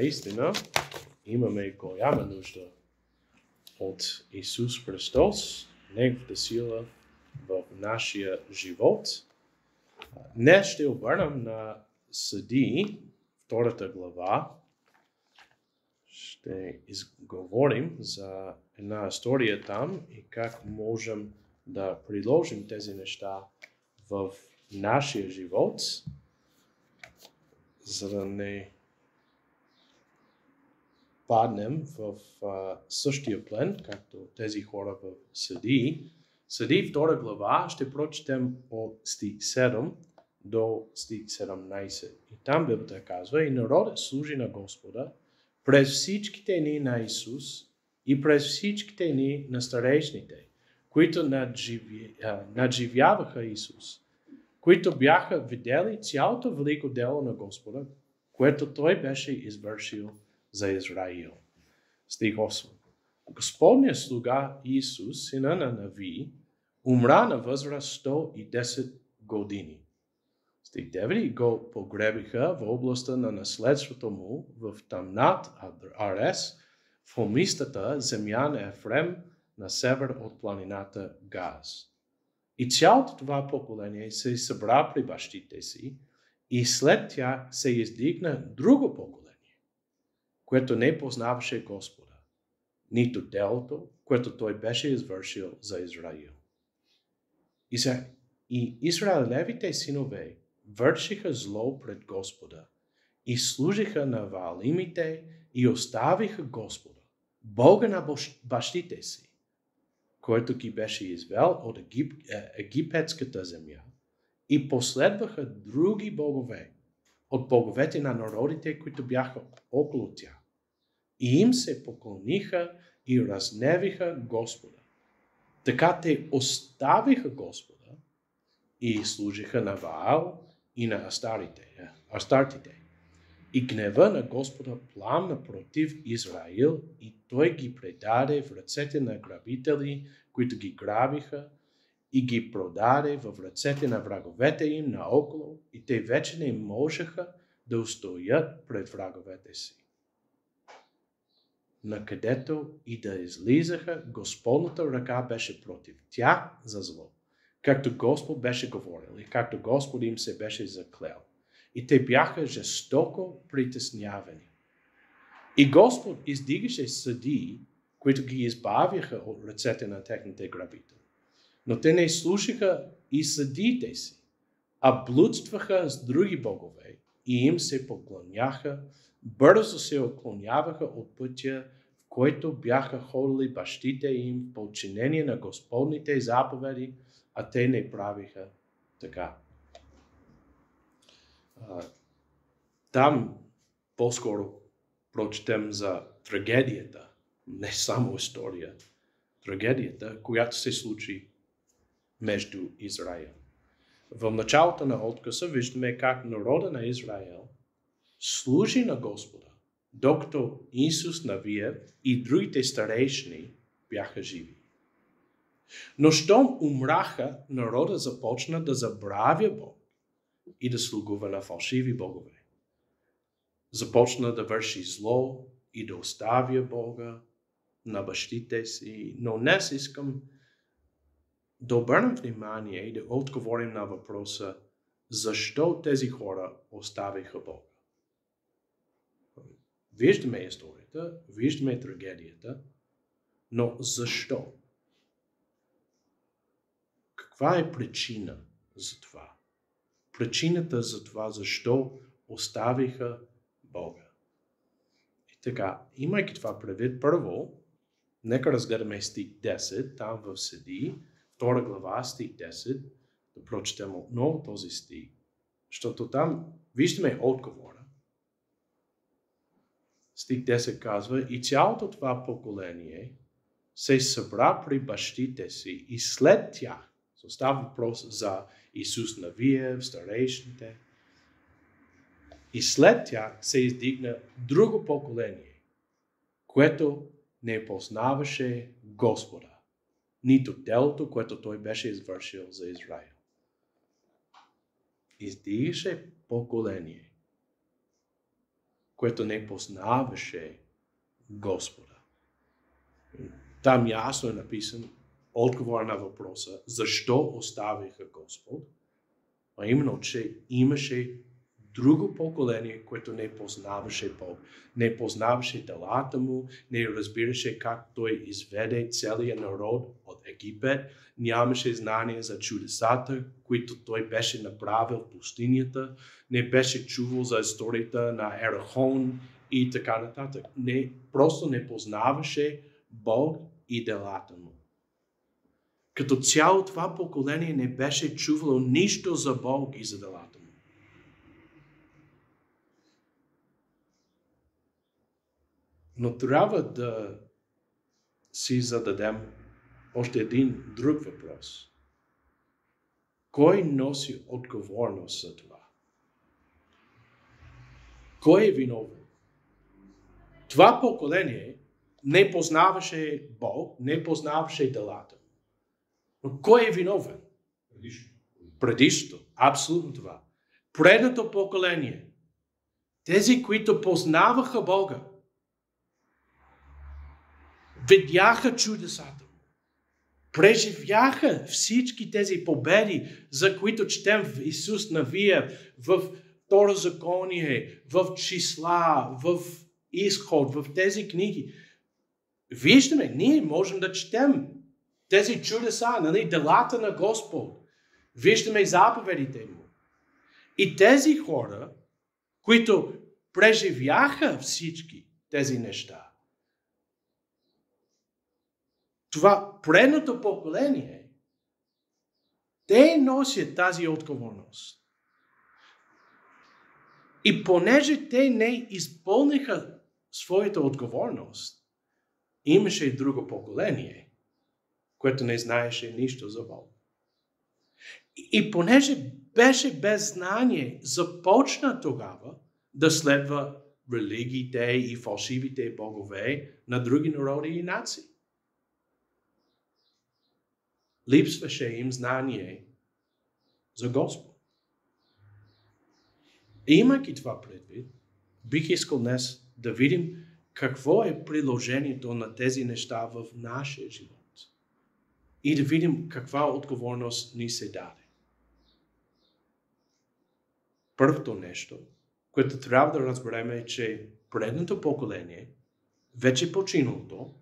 наистина имаме голяма нужда от Исус Христос, Неговата сила в нашия живот. Днес ще обърнем на Съди, втората глава. Ще изговорим за една история там и как можем да приложим тези неща в нашия живот, за да не паднем в а, същия плен, както тези хора в Съди. Съди втора глава ще прочетем от стих 7 до стих 17. И там Библията казва, и народът служи на Господа през всичките ни на Исус и през всичките ни на старейшните, които надживи, а, надживяваха Исус, които бяха видели цялото велико дело на Господа, което Той беше извършил за Израил. Стих 8. Господният слуга Исус, сина на Нави, умра на възраст 110 години. Стих 9 го погребиха в областта на наследството му в Тамнат Арес, в хомистата земя на Ефрем на север от планината Газ. И цялото това поколение се събра при бащите си и след тях се издигна друго поколение което не познаваше Господа, нито делото, което той беше извършил за Израил. И, за, и Израилевите синове вършиха зло пред Господа и служиха на валимите и оставиха Господа, Бога на бащите си, който ги беше извел от Егип, е, египетската земя и последваха други богове от боговете на народите, които бяха около тях и им се поклониха и разневиха Господа. Така те оставиха Господа и служиха на Ваал и на Астарите, Астартите. И гнева на Господа пламна против Израил и той ги предаде в ръцете на грабители, които ги грабиха и ги продаде в ръцете на враговете им наоколо и те вече не можеха да устоят пред враговете си на където и да излизаха, Господната ръка беше против тях за зло, както Господ беше говорил и както Господ им се беше заклел. И те бяха жестоко притеснявани. И Господ издигаше съдии, които ги избавяха от ръцете на техните грабители. Но те не слушаха и съдиите си, а блудстваха с други богове и им се поклоняха бързо се отклоняваха от пътя, в който бяха ходили бащите им в подчинение на Господните заповеди, а те не правиха така. Там по-скоро прочетем за трагедията, не само история, трагедията, която се случи между Израил. В началото на откъса виждаме как народа на Израел – служи на Господа, докато Исус Навиев и другите старейшини бяха живи. Но щом умраха, народа започна да забравя Бог и да слугува на фалшиви богове. Започна да върши зло и да оставя Бога на бащите си. Но днес искам да обърнем внимание и да отговорим на въпроса защо тези хора оставиха Бог. Виждаме историята, виждаме трагедията, но защо? Каква е причина за това? Причината за това, защо оставиха Бога. И така, имайки това предвид, първо, нека разгледаме стих 10, там в Седи, втора глава, стих 10, да прочетем отново този стих, защото там виждаме отговора стих 10 казва, и цялото това поколение се събра при бащите си и след тях, става въпрос за Исус Навиев, старейшните, и след тях се издигна друго поколение, което не познаваше Господа, нито делото, което той беше извършил за Израил. Издигаше поколение, което не познаваше Господа. Там ясно е написано отговор на въпроса защо оставиха Господ, а именно, че имаше друго поколение, което не познаваше Бог, не познаваше делата му, не разбираше как той изведе целият народ Египет, нямаше знание за чудесата, които той беше направил в пустинята, не беше чувал за историята на Ерахон и така нататък. Не, просто не познаваше Бог и делата му. Като цяло това поколение не беше чувало нищо за Бог и за делата му. Но трябва да си зададем още един друг въпрос. Кой носи отговорност за това? Кой е виновен? Това поколение не познаваше Бог, не познаваше делата. Но кой е виновен? Предишното. Абсолютно това. Предното поколение. Тези, които познаваха Бога. Видяха чудесата преживяха всички тези победи, за които четем в Исус Навия, в Второзаконие, в числа, в изход, в тези книги. Виждаме, ние можем да четем тези чудеса, нали, делата на Господ. Виждаме заповедите му. И тези хора, които преживяха всички тези неща, това предното поколение, те носят тази отговорност. И понеже те не изпълниха своята отговорност, имаше и друго поколение, което не знаеше нищо за Бог. И понеже беше без знание, започна тогава да следва религиите и фалшивите богове на други народи и нации. Липсваше им знание за Господ. И имайки това предвид, бих искал днес да видим какво е приложението на тези неща в нашия живот. И да видим каква отговорност ни се даде. Първото нещо, което трябва да разберем е, че предното поколение, вече починалото,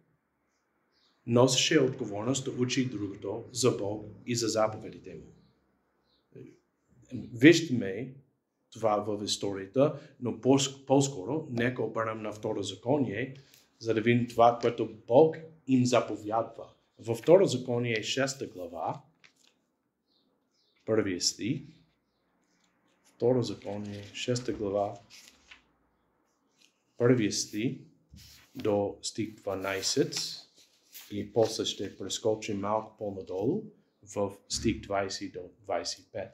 носеше отговорност да учи другото за Бог и за заповедите му. Виждаме това в историята, но по-скоро нека обърнем на второ законие, за да видим това, което Бог им заповядва. Във второ законие, 6 глава, първия стих, второ законие, 6 глава, първия стих до стих 12, и после ще прескочим малко по-надолу в стих 20 до 25.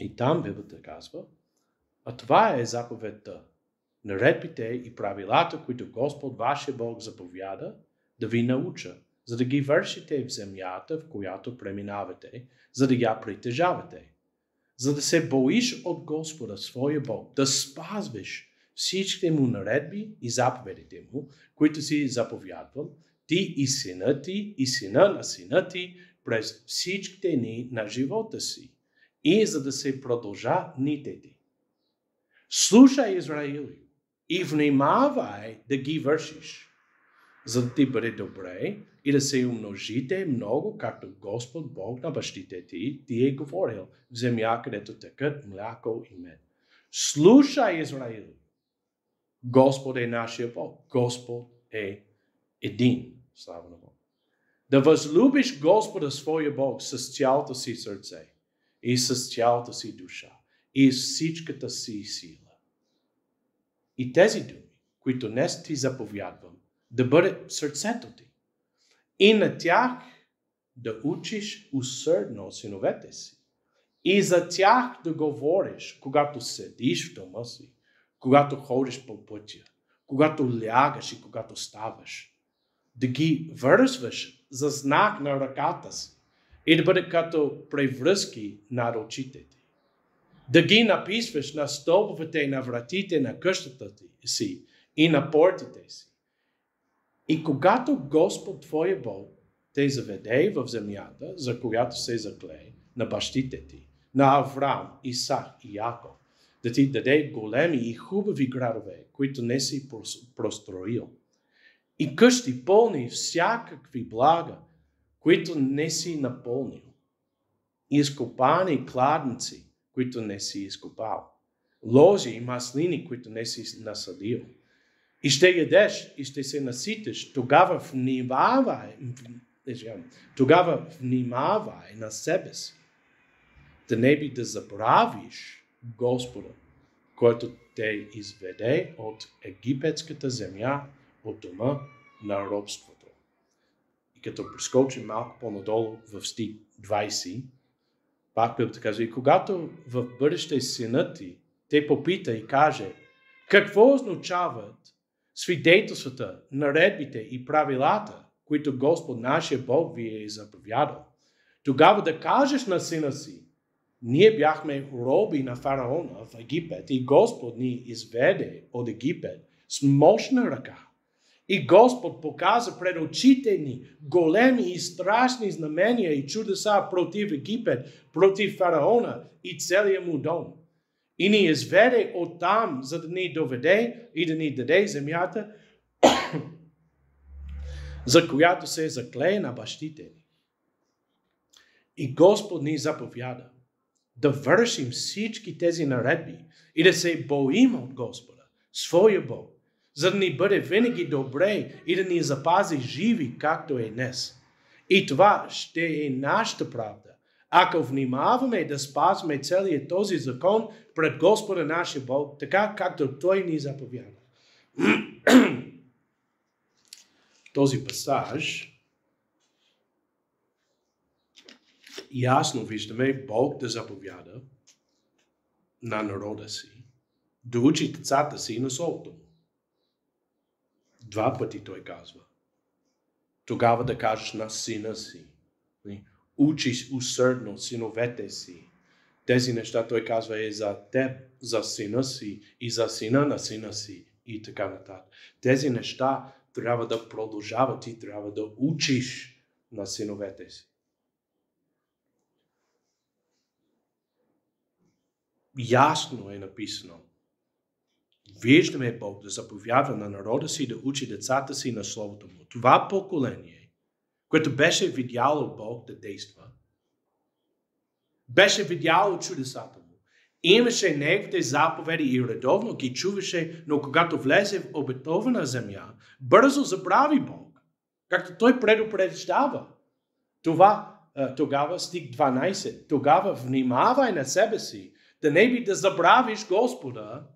И там Библията казва, а това е заповедта, наредбите и правилата, които Господ вашия Бог заповяда, да ви науча, за да ги вършите в земята, в която преминавате, за да я притежавате. За да се боиш от Господа, своя Бог, да спазваш всичките му наредби и заповедите му, които си заповядвал, ти и сина ти, и сина на сина ти, през всичките дни на живота си, и за да се продължа ните ти. Слушай, Израили, и внимавай да ги вършиш, за да ти бъде добре и да се умножите много, както Господ Бог на бащите ти ти е говорил в земя, където тъкат мляко и мед. Слушай, Израили, Господ е нашия Бог. Господ е един. Слава на Бог. Да възлюбиш Господа своя Бог с цялото си сърце и с цялата си душа и всичката си сила. И тези думи, които днес ти заповядвам, да бъдат в сърцето ти. И на тях да учиш усърдно синовете си. И за тях да говориш, когато седиш в дома си, когато ходиш по пътя, когато лягаш и когато ставаш да ги вързваш за знак на ръката си и да бъде като превръзки над очите ти. да ги написваш на столбовете и на вратите на къщата ти си и на портите си. И когато Господ Твоя Бог те заведе в земята, за която се заклей на бащите ти, на Авраам, Исах и Яков, да ти даде големи и хубави градове, които не си простроил. И къщи пълни всякакви блага, които не си напълнил. И изкопани кладници, които не си изкопал. Ложи и маслини, които не си насадил. И ще ядеш и ще се наситиш. Тогава внимавай, тогава внимавай на себе си. Да не би да забравиш Господа, който те изведе от египетската земя, от дома на робството. И като прескочим малко по-надолу в стих 20, пак Библията казва, и когато в бъдеще синът ти те попита и каже, какво означават свидетелствата, наредбите и правилата, които Господ нашия Бог ви е заповядал, тогава да кажеш на сина си, ние бяхме роби на фараона в Египет и Господ ни изведе от Египет с мощна ръка. И Господ показа пред очите ни големи и страшни знамения и чудеса против Египет, против фараона и целия му дом. И ни изведе оттам, за да ни доведе и да ни даде земята, за която се заклее на бащите ни. И Господ ни заповяда да вършим всички тези наредби и да се боим от Господа, своя Бог, за да ни бъде винаги добре и да ни запази живи, както е днес. И това ще е нашата правда. Ако внимаваме да спазваме целият този закон пред Господа нашия Бог, така както Той ни заповяда. този пасаж ясно виждаме Бог да заповяда на народа си, да учи децата си на му. Два пъти той казва. Тогава да кажеш на сина си. Учи усърдно синовете си. Тези неща той казва е за теб, за сина си и за сина на сина си и така нататък. Тези неща трябва да продължават и трябва да учиш на синовете си. Ясно е написано виждаме Бог да заповядва на народа си да учи децата си на Словото му. Това поколение, което беше видяло Бог да действа, беше видяло чудесата му, имаше неговите заповеди и редовно ги чуваше, но когато влезе в обетована земя, бързо забрави Бог, както той предупреждава. Това тогава стих 12. Тогава внимавай на себе си, да не би да забравиш Господа,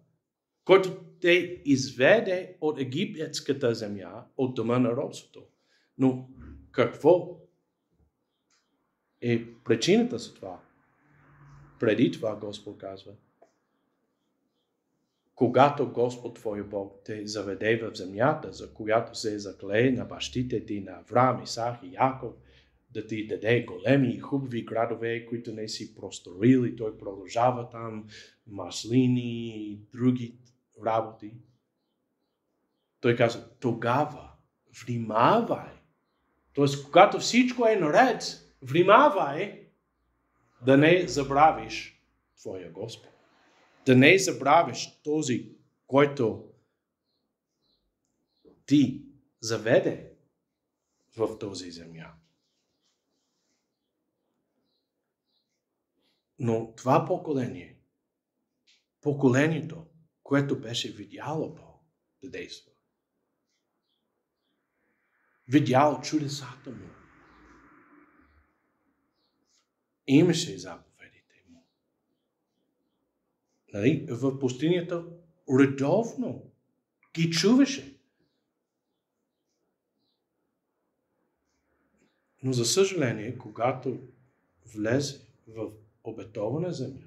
който те изведе от египетската земя, от дома на робството. Но какво е причината за това? Преди това Господ казва, когато Господ Твой Бог те заведе в земята, за която се е заклее на бащите ти, на Авраам, Исах и Яков, да ти даде големи и хубави градове, които не си простроил и той продължава там, маслини и други работи. Той каза, тогава внимавай. Тоест, когато всичко е наред, внимавай да не забравиш Твоя Господ. Да не забравиш този, който ти заведе в този земя. Но това поколение, поколението, което беше видяло Бог да действа. Видял чудесата му. Имаше заповедите му. Нали? В пустинята редовно ги чуваше. Но за съжаление, когато влезе в обетована земя,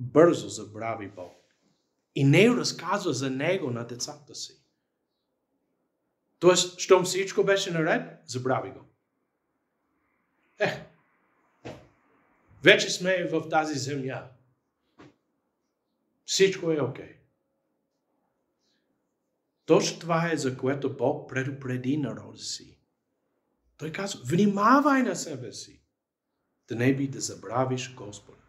бързо забрави Бог. И не разказва за него на децата си. Тоест, щом всичко беше наред, забрави го. Е, Вече сме в тази земя. Всичко е окей. Okay. Точно това е за което Бог предупреди народа си. Той казва, внимавай на себе си, да не би да забравиш Господа.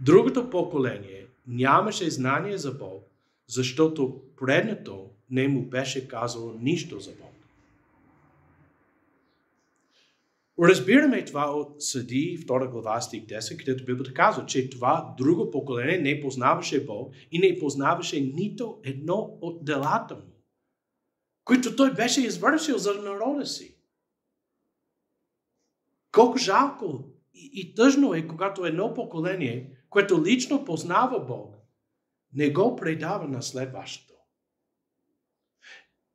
Другото поколение нямаше знание за Бог, защото предното не му беше казало нищо за Бог. Разбираме това от Съди, 2 глава, стих 10, където Библията казва, че това друго поколение не познаваше Бог и не познаваше нито едно от делата му, които той беше извършил за народа си. Колко жалко и, и тъжно е, когато едно поколение, което лично познава Бог, не го предава на следващото.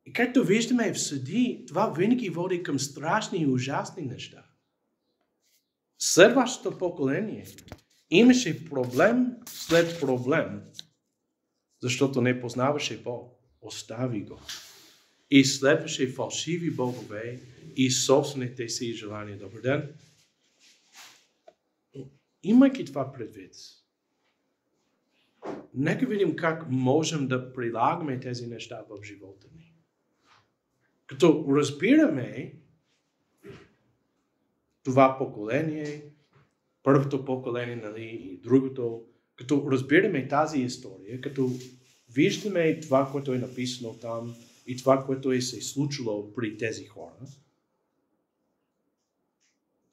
И както виждаме в съди, това винаги води към страшни и ужасни неща. Следващото поколение имаше проблем след проблем, защото не познаваше Бог. Остави го. И следваше фалшиви богове и собствените си желания. Добър ден. Имайки това предвид, нека видим как можем да прилагаме тези неща в живота ни. Като разбираме това поколение, първото поколение нали, и другото, като разбираме тази история, като виждаме това, което е написано там и това, което е се случило при тези хора,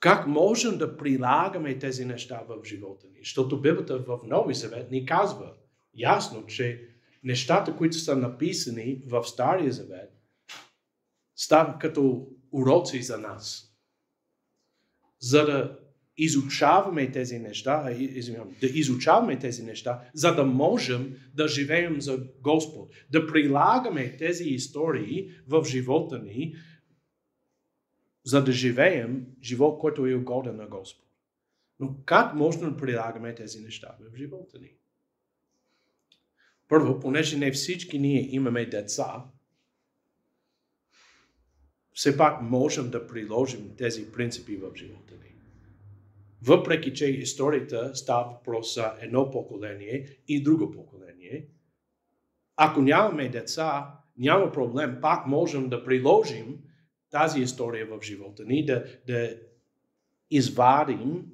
как можем да прилагаме тези неща в живота ни? Защото Библията в Нови Завет ни казва ясно, че нещата, които са написани в Стария Завет, стават като уроци за нас. За да изучаваме тези неща, извинявам, да изучаваме тези неща, за да можем да живеем за Господ, да прилагаме тези истории в живота ни, за да живеем живот, който е угоден на Господ. Но как можем да прилагаме тези неща в живота ни? Първо, понеже не всички ние имаме деца, все пак можем да приложим тези принципи в живота ни. Въпреки, че историята става въпрос за едно поколение и друго поколение, ако нямаме деца, няма проблем, пак можем да приложим тази история в живота ни, да, да извадим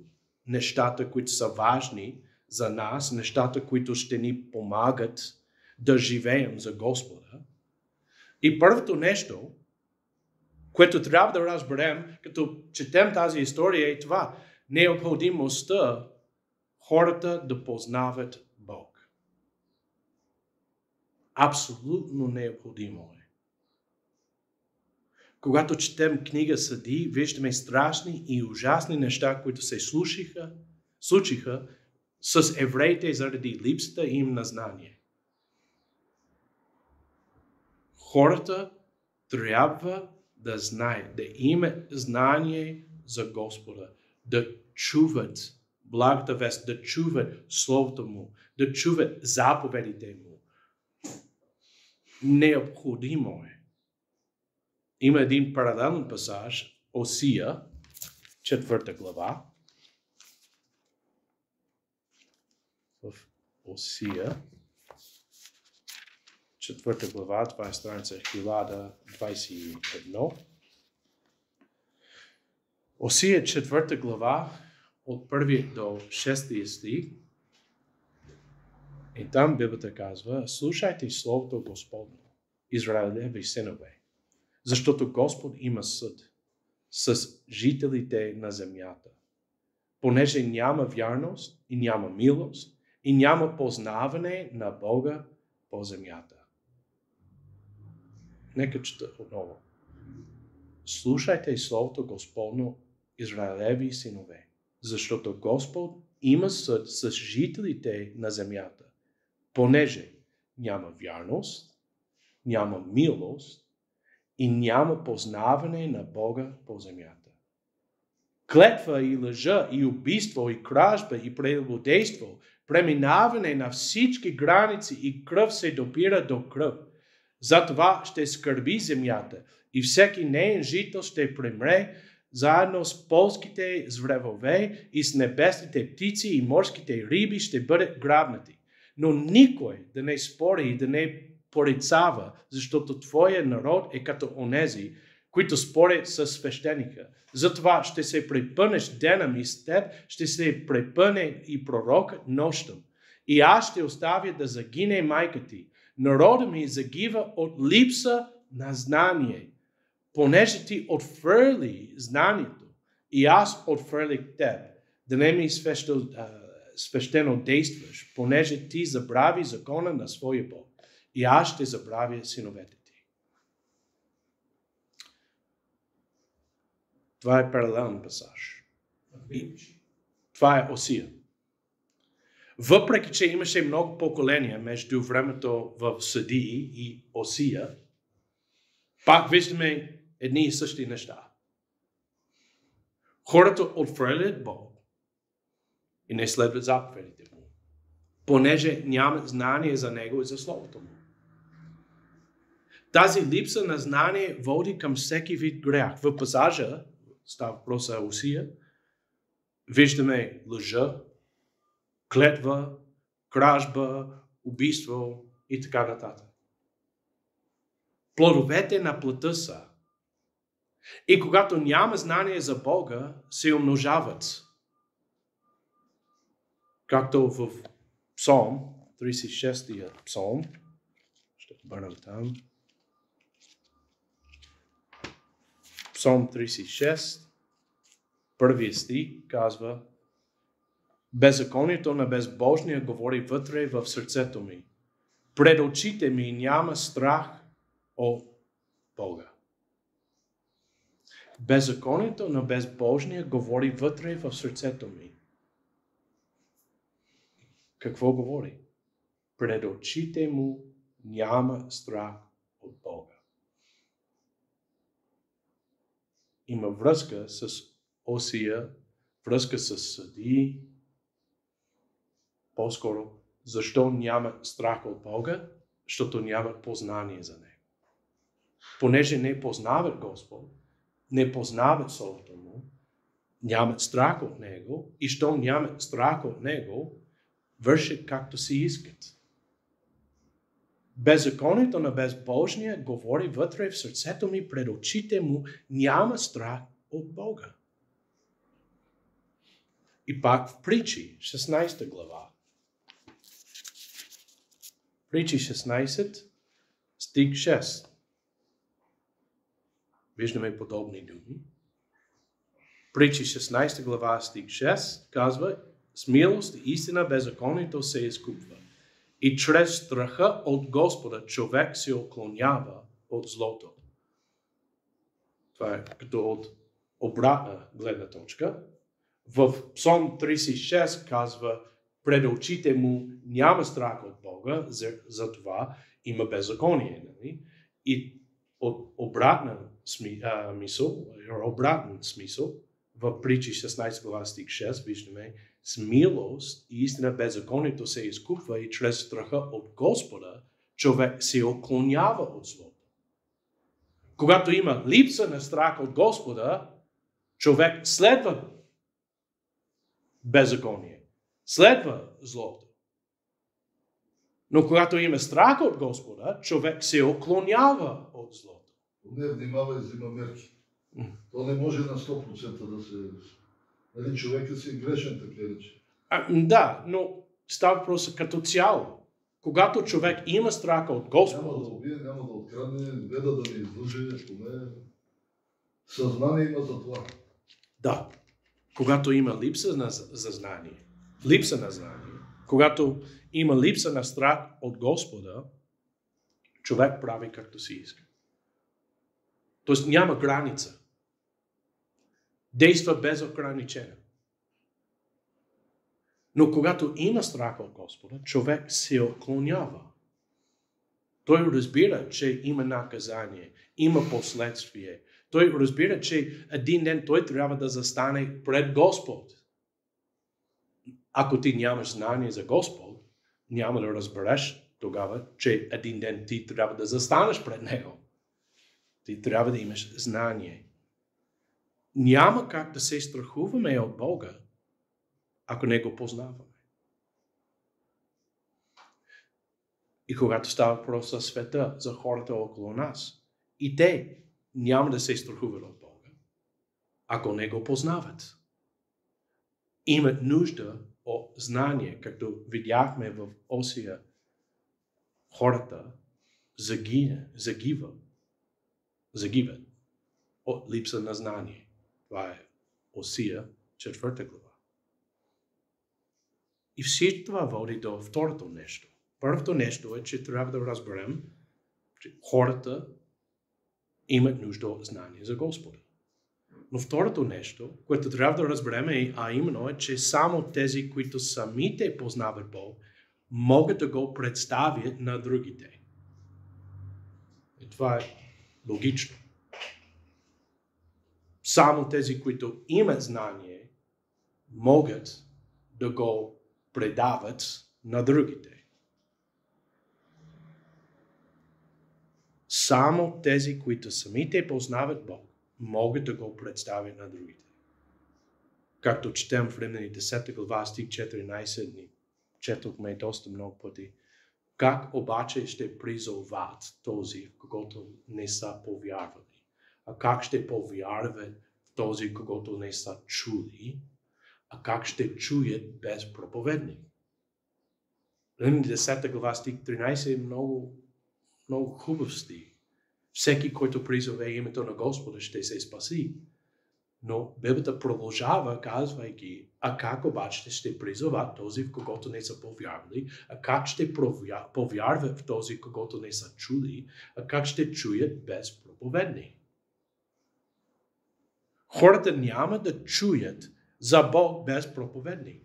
нещата, които са важни за нас, нещата, които ще ни помагат да живеем за Господа. И първото нещо, което трябва да разберем, като четем тази история, е това необходимостта хората да познават Бог. Абсолютно необходимо е. Когато четем книга Съди, виждаме страшни и ужасни неща, които се случиха, случиха с евреите заради липсата им на знание. Хората трябва да знаят, да има знание за Господа, да чуват благата вест, да чуват Словото Му, да чуват заповедите Му. Необходимо е. Има един паралелен пасаж, Осия, четвърта глава. В Осия, четвърта глава, това е страница 1021. Осия, четвърта глава, от първи до шестия стих. И там Библията казва, слушайте Словото Господно, Израилеви синове, защото Господ има съд с жителите на земята, понеже няма вярност и няма милост и няма познаване на Бога по земята. Нека чета отново. Слушайте Словото Господно, Израилеви синове, защото Господ има съд с жителите на земята, понеже няма вярност, няма милост и няма познаване на Бога по земята. Клетва и лъжа и убийство и кражба и прелюбодейство, преминаване на всички граници и кръв се допира до кръв. Затова ще скърби земята и всеки неен жител ще премре заедно с полските звревове и с небесните птици и морските риби ще бъдат грабнати. Но никой да не спори и да не порицава, защото твоя народ е като онези, които спорят с свещеника. Затова ще се препънеш денем и с теб ще се препъне и пророк нощем. И аз ще оставя да загине майка ти. Народа ми загива от липса на знание, понеже ти отфърли знанието и аз отфърлих теб, да не ми свещо, свещено действаш, понеже ти забрави закона на своя Бог. И аз ще забравя синовете ти. Това е паралелен пасаж. И това е Осия. Въпреки, че имаше много поколения между времето в Съдии и Осия, пак виждаме едни и същи неща. Хората отвърлят Бог и не следват заповедите му, понеже нямат знание за Него и за Словото му. Тази липса на знание води към всеки вид грях. В пасажа, става въпрос за Усия, виждаме лъжа, клетва, кражба, убийство и така нататък. Плодовете на плътта са. И когато няма знание за Бога, се умножават. Както в Псалм, 36-я Псалм, ще обърнем там. Псалм 36, първия стих казва Беззаконието на безбожния говори вътре в сърцето ми. Пред очите ми няма страх от Бога. Беззаконието на безбожния говори вътре в сърцето ми. Какво говори? Пред очите му няма страх от Бога. Има връзка с Осия, връзка с Съди, по-скоро, защо няма страх от Бога? Защото няма познание за Него. Понеже не познават Господ, не познават Словото Му, нямат страх от Него и що нямат страх от Него, вършат както си искат. Беззаконието на безбожния говори вътре в сърцето ми, пред очите му няма страх от Бога. И пак в притчи, 16 глава. Притчи 16, стих 6. Виждаме подобни думи. Притчи 16 глава, стих 6 казва, с милост и истина беззаконието се изкупва. И чрез страха от Господа човек се оклонява от злото. Това е като от обратна гледна точка. В Псалм 36 казва, пред очите му няма страх от Бога, за, за това има беззаконие. Нали? И от обратна сми, а, мисъл, обратен смисъл, в притчи 16 глава стих 6 виждаме, с милост и истина беззаконието се изкупва и чрез страха от Господа човек се оклонява от злото. Когато има липса на страх от Господа, човек следва беззаконие, следва злото. Но когато има страх от Господа, човек се оклонява от злото. Не внимава взима мерки. То не може на 100% да се... Нали, човекът си е грешен, така. А, да, но става въпрос като цяло. Когато човек има страх от Господа, Няма да убие, няма да открадне, гледа да не излъже, поне съзнание има за това. да, когато има липса на за знание, липса на знание, когато има липса на страх от Господа, човек прави както си иска. Тоест няма граница. Действа без ограничение. Но когато има страх от Господа, човек се отклонява. Той разбира, че има наказание, има последствие. Той разбира, че един ден той трябва да застане пред Господ. Ако ти нямаш знание за Господ, няма да разбереш тогава, че един ден ти трябва да застанеш пред Него. Ти трябва да имаш знание. Няма как да се страхуваме от Бога, ако не го познаваме. И когато става въпрос за света, за хората около нас, и те няма да се страхуват от Бога, ако не го познават. Имат нужда от знание, както видяхме в Осия, хората загина, загива, загиват от липса на знание. Това е Осия, четвърта глава. И всичко това води до второто нещо. Първото нещо е, че трябва да разберем, че хората имат нужда от знание за Господа. Но второто нещо, което трябва да разберем, е, а именно е, че само тези, които самите познават Бог, могат да го представят на другите. И това е логично. Само тези, които имат знание, могат да го предават на другите. Само тези, които самите познават Бог, могат да го представят на другите. Както четем в Римляни 10 глава, стих 14 дни. Четохме доста много пъти. Как обаче ще призоват този, в не са повярвали? А как ще повярват този, когото не са чули? А как ще чуят без проповедник? Римляни 10 глава, стих 13 е много, много хубав стих. Всеки, който призове името на Господа, ще се спаси. Но Библията продължава, казвайки, а как обаче ще призоват този, в когото не са повярвали, а как ще повярват в този, когото не са чули, а как ще чуят без проповедни. Хората няма да чуят за Бог без проповедни.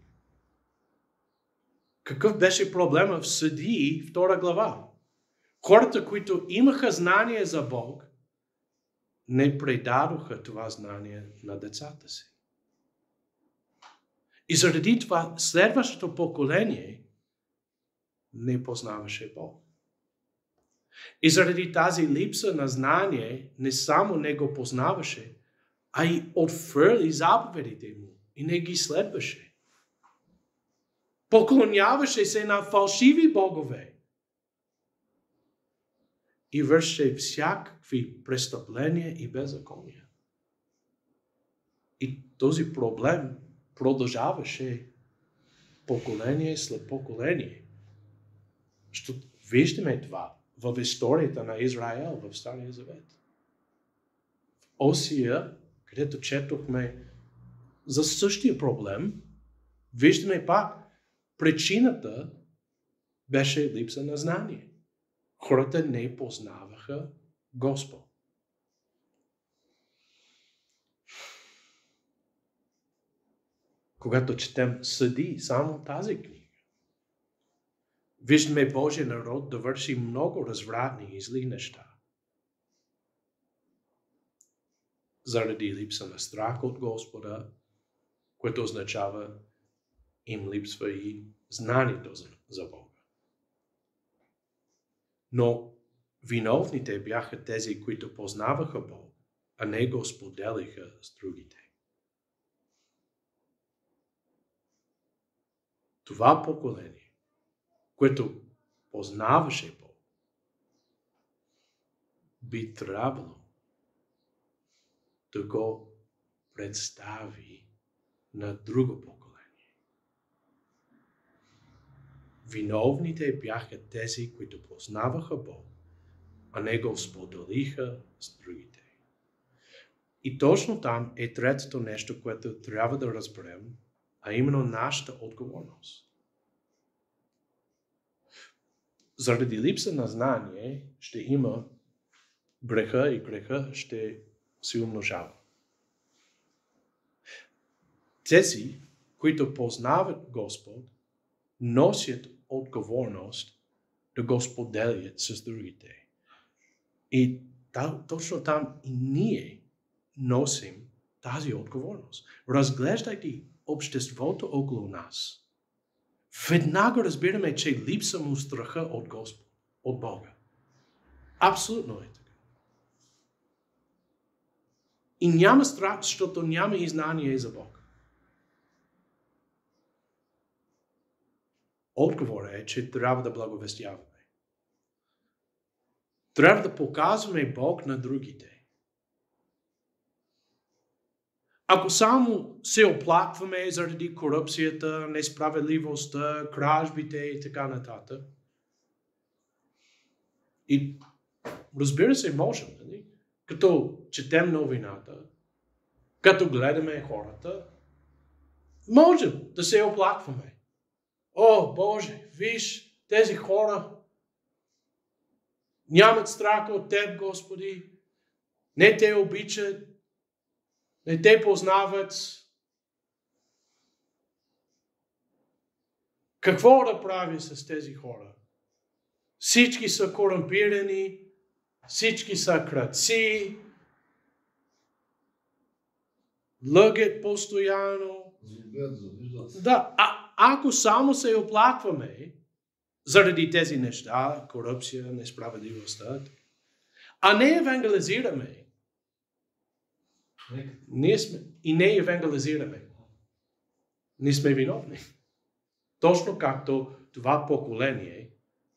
Какъв беше проблема в Съдии, втора глава? Хората, които имаха знание за Бог, не предадоха това знание на децата си. И заради това следващото поколение не познаваше Бог. И заради тази липса на знание не само не го познаваше, а и отвърли заповедите му и не ги следваше. Поклоняваше се на фалшиви богове и върши всякакви престъпления и беззакония. И този проблем продължаваше поколение след поколение. Що виждаме това в историята на Израел в Стария Завет. Осия, където четохме за същия проблем, виждаме пак причината беше липса на знание хората не познаваха Господ. Когато четем съди само тази книга, виждаме Божия народ да върши много развратни и зли неща. Заради липса на страх от Господа, което означава им липсва и знанието за Бог. Но виновните бяха тези, които познаваха Бог, а не го споделиха с другите. Това поколение, което познаваше Бог, би трябвало да го представи на друго поколение. Виновните бяха тези, които познаваха Бог, а не го споделиха с другите. И точно там е третото нещо, което трябва да разберем, а именно нашата отговорност. Заради липса на знание ще има греха и греха ще се умножава. Тези, които познават Господ, носят отговорност да го споделят с другите. И точно там и ние носим тази отговорност. Разглеждайки обществото около нас, веднага разбираме, че липса му страха от Господ, от Бога. Абсолютно е така. И няма страх, защото няма и знание за Бог. Отговорът е, че трябва да благовестяваме. Трябва да показваме Бог на другите. Ако само се оплакваме заради корупцията, несправедливостта, кражбите и така нататък, и разбира се, можем, нали? Като четем новината, като гледаме хората, можем да се оплакваме. О, Боже, виж, тези хора нямат страх от Теб, Господи. Не те обичат, не те познават. Какво да прави с тези хора? Всички са корумпирани, всички са кръци, лъгат постоянно. Да, а, ако само се оплакваме заради тези неща, корупция, несправедливостта, а не евангелизираме, ние сме, и не евангелизираме, ние сме виновни. Точно както това поколение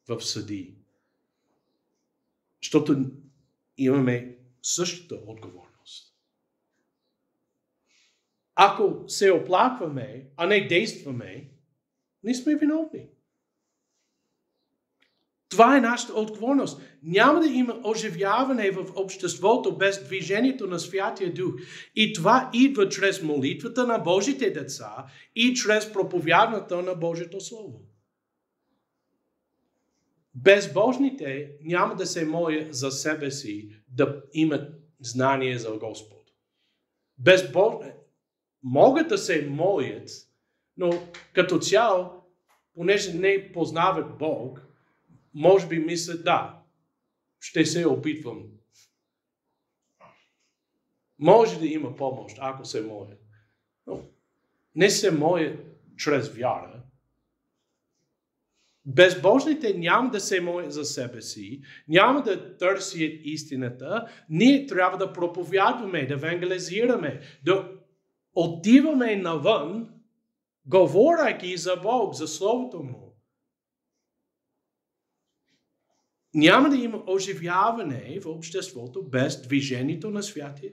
в съди. Защото имаме същата отговорност. Ако се оплакваме, а не действаме, не сме виновни. Това е нашата отговорност. Няма да има оживяване в обществото без движението на Святия Дух. И това идва чрез молитвата на Божите деца и чрез проповядната на Божието Слово. Безбожните няма да се молят за себе си да имат знание за Господ. Безбожни могат да се молят, но като цяло, понеже не познават Бог, може би мислят, да, ще се опитвам. Може да има помощ, ако се молят. Но не се молят чрез вяра, Безбожните няма да се молят за себе си, няма да търсят истината. Ние трябва да проповядваме, да евангелизираме, да отиваме навън, говоряки за Бог, за Словото Му. Няма да има оживяване в обществото без движението на Святия.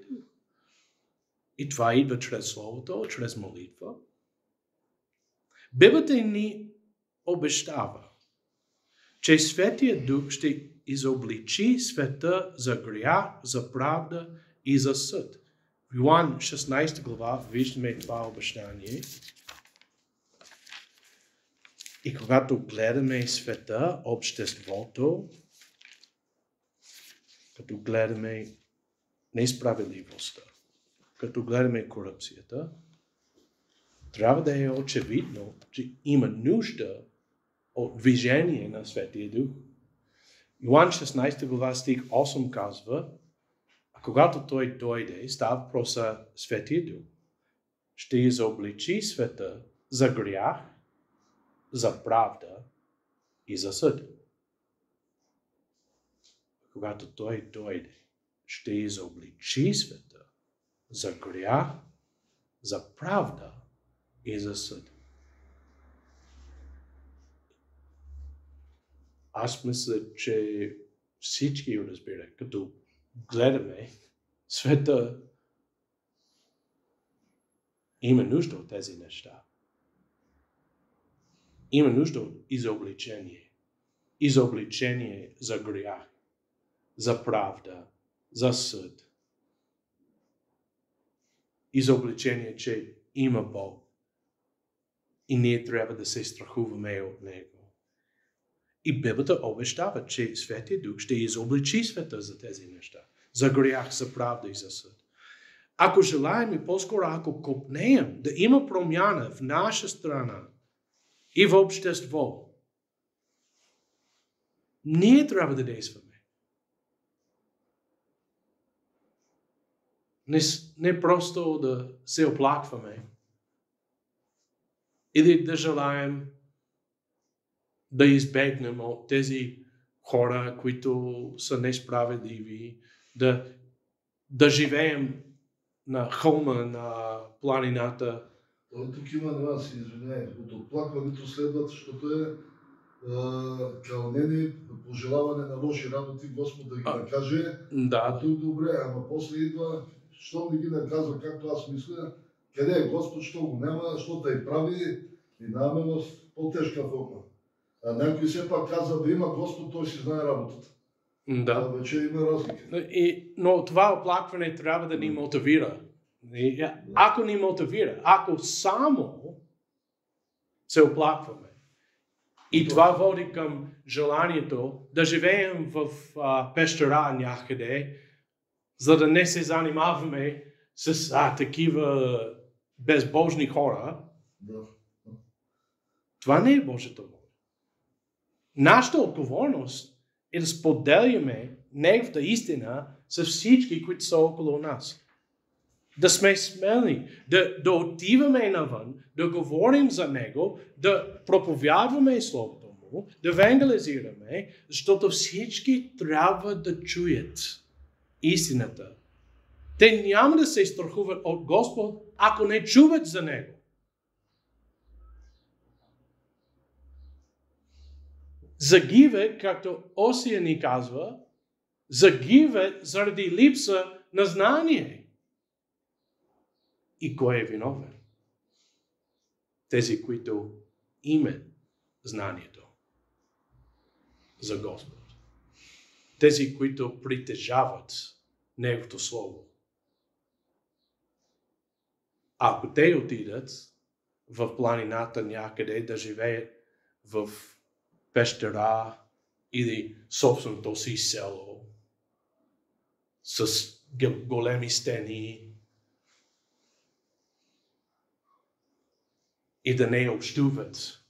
И това идва чрез Словото, чрез молитва. Библията ни обещава, че Светия Дух ще изобличи света за грях, за правда и за съд. В Йоан 16 глава виждаме това обещание. И когато гледаме света, обществото, като гледаме несправедливостта, като гледаме корупцията, трябва да е очевидно, че има нужда движение на Светия Дух. Йоан 16 глава стих 8 казва, а когато Той дойде, става въпрос за Светия Дух, ще изобличи света за грях, за правда и за съд. Когато Той дойде, ще изобличи света за грях, за правда и за съд. Аз мисля, че всички разбира, като гледаме света, има нужда от тези неща. Има нужда от изобличение. Изобличение за грях, за правда, за съд. Изобличение, че има Бог. И ние трябва да се страхуваме от Него. И Библията обещава, че Светия Дух ще изобличи света за тези неща. За грях, за правда и за съд. Ако желаем и по-скоро ако копнеем да има промяна в наша страна и в общество, ние трябва да действаме. Не, не просто да се оплакваме или да желаем да избегнем от тези хора, които са несправедливи, да, да живеем на хълма, на планината. Той тук има нюанси, извинявай. От оплакването следват, защото е кълнени, пожелаване на лоши работи, Господ да ги накаже. Да, А тук добре, ама после идва, що не ги наказва, както аз мисля, къде е Господ, що го няма, що да и прави, минаваме в по-тежка форма. А някой все пак казва, да има Господ, той си знае работата. да. А вече има разлика. И, но това оплакване трябва да ни мотивира. И, ако ни мотивира, ако само се оплакваме, и това води към желанието да живеем в а, пещера някъде, за да не се занимаваме с а, такива безбожни хора, Да. това не е Божията воля. Нашата отговорност е да споделяме Неговата истина с всички, които са около нас. Да сме смелни, да, да отиваме навън, да говорим за Него, да проповядваме Словото Му, да евангелизираме, защото всички трябва да чуят истината. Те няма да се страхуват от Господ, ако не чуват за Него. Загиват, както Осия ни казва, загиват заради липса на знание. И кой е виновен? Тези, които имат знанието за Господ. Тези, които притежават Неговото Слово. Ако те отидат в планината някъде да живеят в пещера или собственото си село с големи стени и да не общуват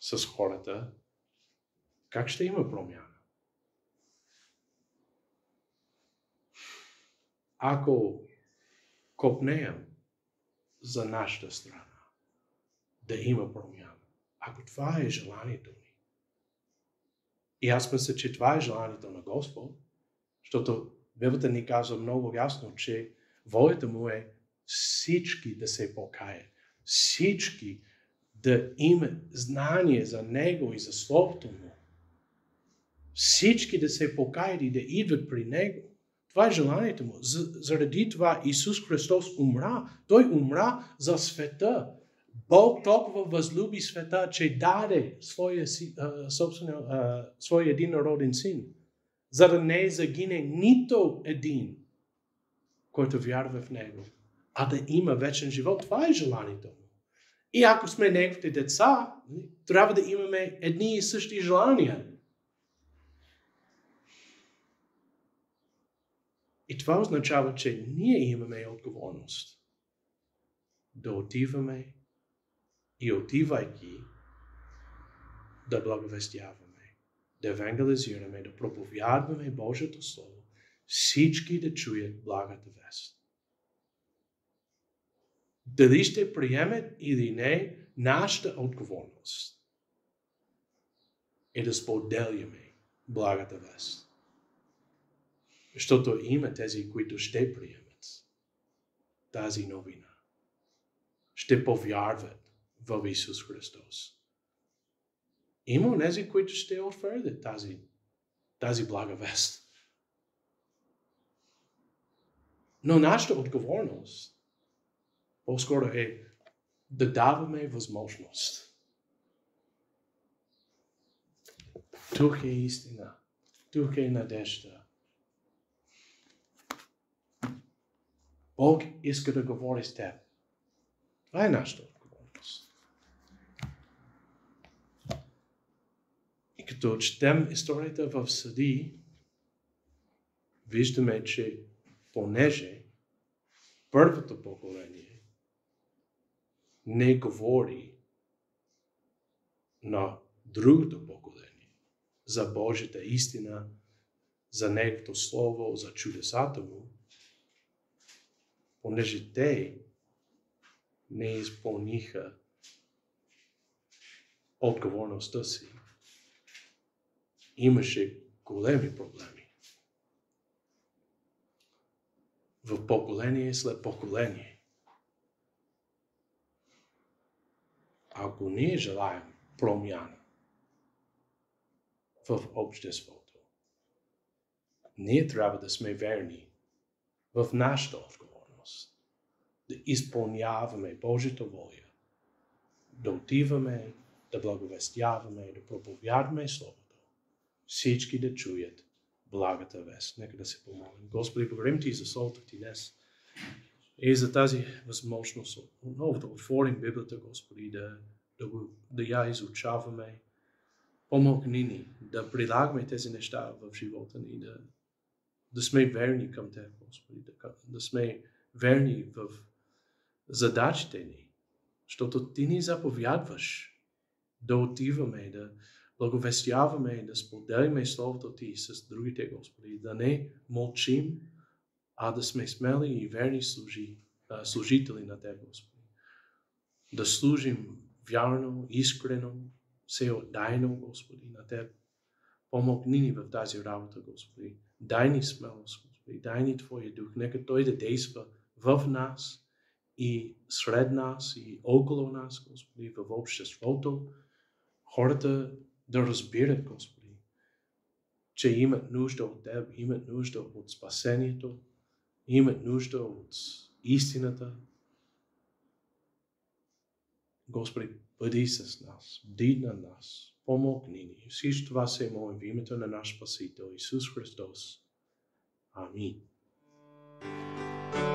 с хората, как ще има промяна? Ако копнеем за нашата страна, да има промяна, ако това е желанието ни. И аз мисля, че това е желанието на Господ, защото Библията ни казва много ясно, че волята му е всички да се покаят, всички да имат знание за Него и за Словото му. Всички да се покаят и да идват при Него. Това е желанието му. За- Заради това Исус Христос умра. Той умра за света. Бог толкова възлюби света, че даде своя, а, собствен, а, своя единороден син, за да не загине нито един, който вярва в него, а да има вечен живот. Това е желанието му. И ако сме неговите деца, трябва да имаме едни и същи желания. И това означава, че ние имаме отговорност да отиваме и отивайки да благовестяваме, да евангелизираме, да проповядваме Божието Слово, всички да чуят благата вест. Дали ще приемат или не, нашата отговорност е да споделяме благата вест. Защото има тези, които ще приемат тази новина. Ще повярват в Исус Христос. Има онези, които ще отвърдят тази, тази блага вест. Но нашата отговорност по-скоро е да даваме възможност. Тук е истина. Тук е надежда. Бог иска да говори с теб. Това е нашата отговорност. И като четем историята в Съди, виждаме, че понеже първото поколение не говори на другото поколение за Божията истина, за Неговото Слово, за чудесата му, понеже те не изпълниха отговорността си, имаше големи проблеми. в поколение след поколение. Ако ние желаем промяна в обществото, ние трябва да сме верни в нашата отговорност, да изпълняваме Божията воля, да отиваме, да благовестяваме, да проповядваме Словото, всички да чуят благата вест. Нека да се помолим. Господи, благодарим Ти за Словото Ти днес и за тази възможност отново да отворим Библията, Господи, да, да, го, да я изучаваме. Помогни ни да прилагаме тези неща в живота ни, да, да сме верни към Те, Господи, да, да сме верни в задачите ни, защото Ти ни заповядваш да отиваме, да благовестяваме, да споделяме Словото Ти с другите, Господи, да не мълчим, а да сме смели и верни служи, служители на Те, Господи. Да служим вярно, искрено, се отдайно, Господи, на Теб. Помогни ни в тази работа, Господи. Дай ни смелост, Господи. Дай ни Твоя дух. Нека Той да действа в нас и сред нас и около нас, Господи, в обществото. Хората да разбират, Господи, че имат нужда от Теб, имат нужда от спасението, имат нужда от истината. Господи, бъди с нас, бди на нас, помогни ни. Всичко това се молим в името на наш Спасител Исус Христос. Амин. thank you